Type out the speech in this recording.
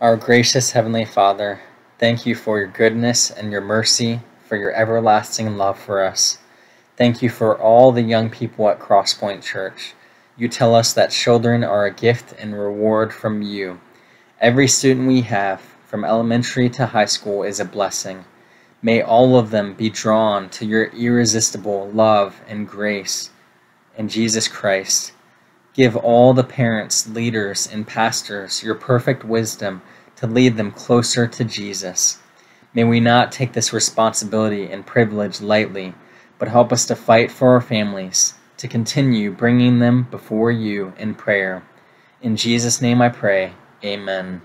Our gracious Heavenly Father, thank you for your goodness and your mercy, for your everlasting love for us. Thank you for all the young people at Crosspoint Church. You tell us that children are a gift and reward from you. Every student we have, from elementary to high school, is a blessing. May all of them be drawn to your irresistible love and grace in Jesus Christ. Give all the parents, leaders, and pastors your perfect wisdom to lead them closer to Jesus. May we not take this responsibility and privilege lightly but help us to fight for our families, to continue bringing them before you in prayer. In Jesus' name I pray, amen.